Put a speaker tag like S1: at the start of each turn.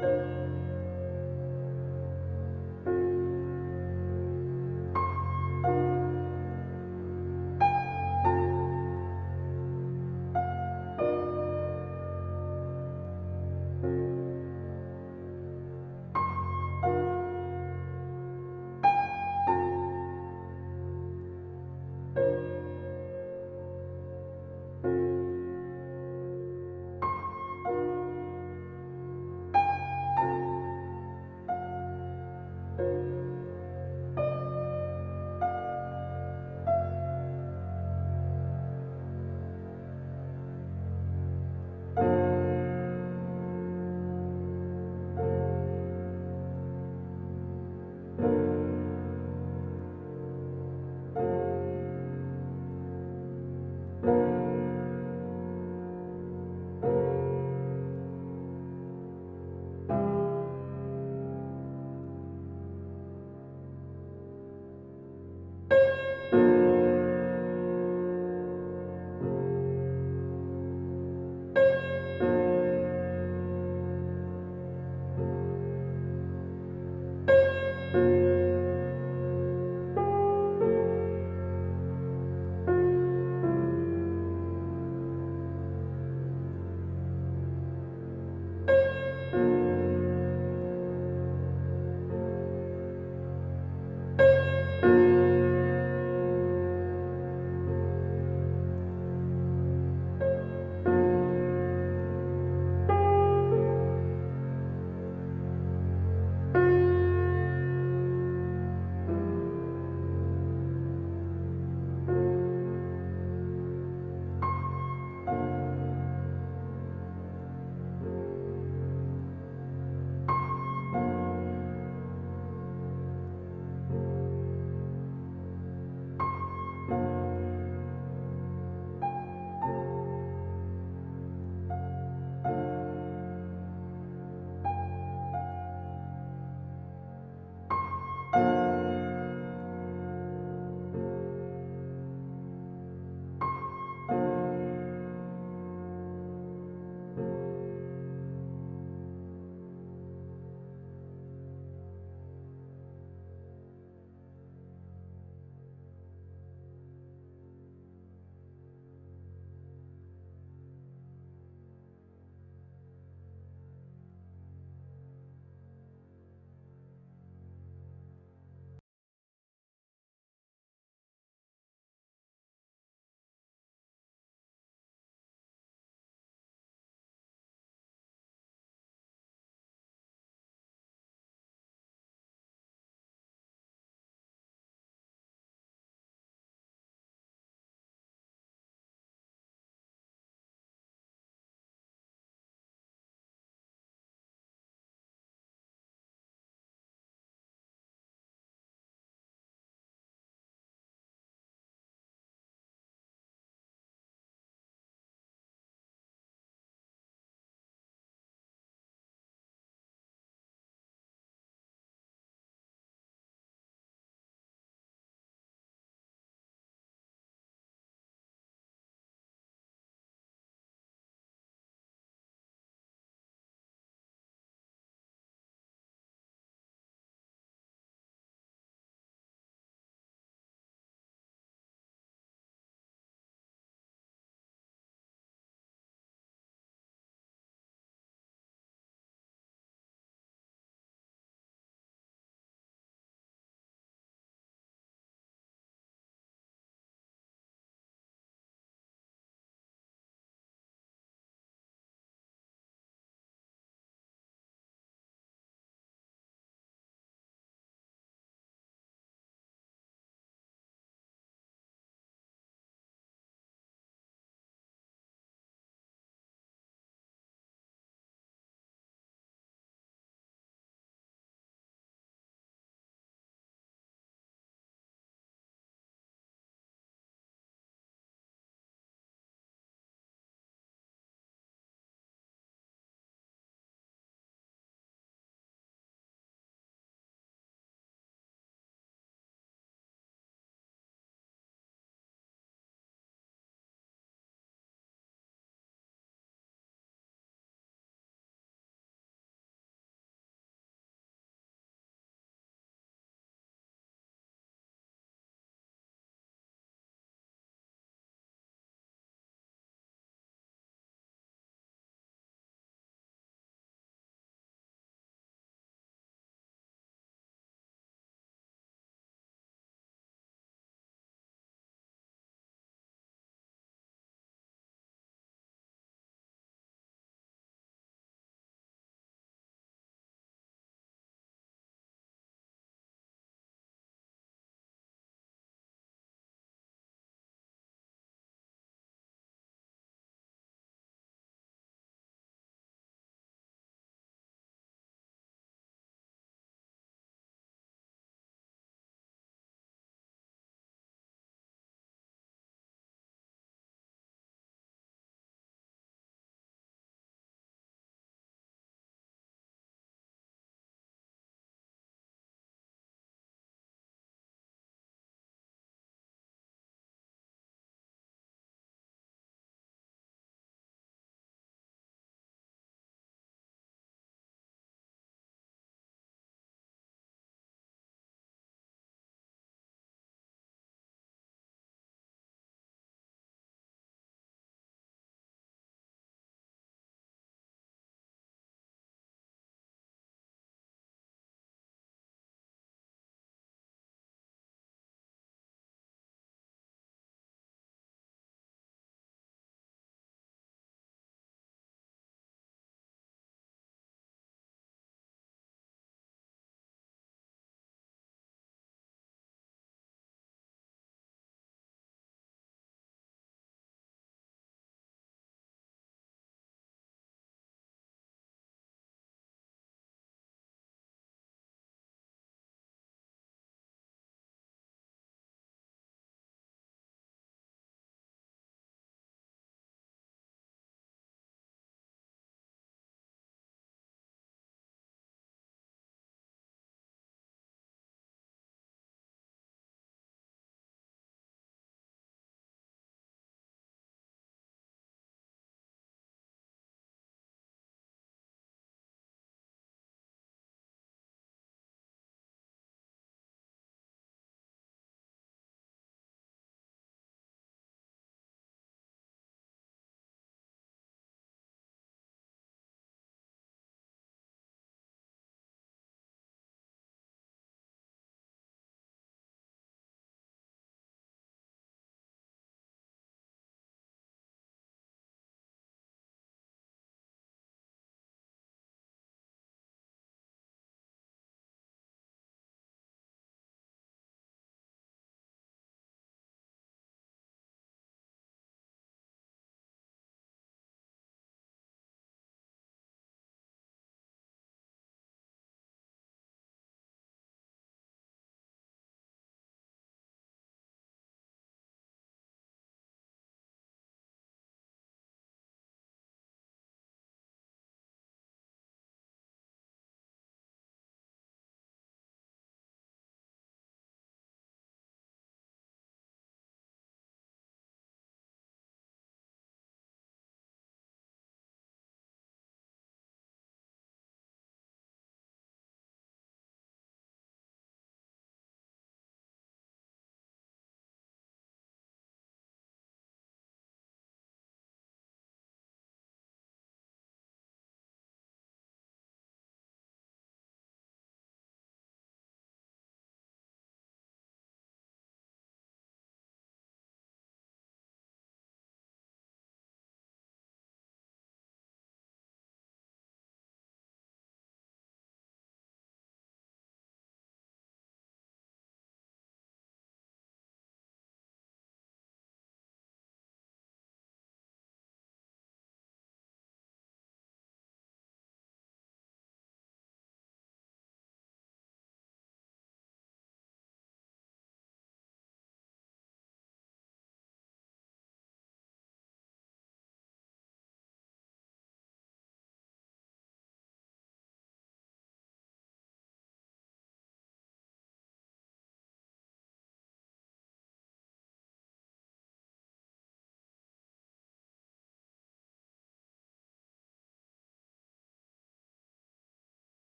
S1: you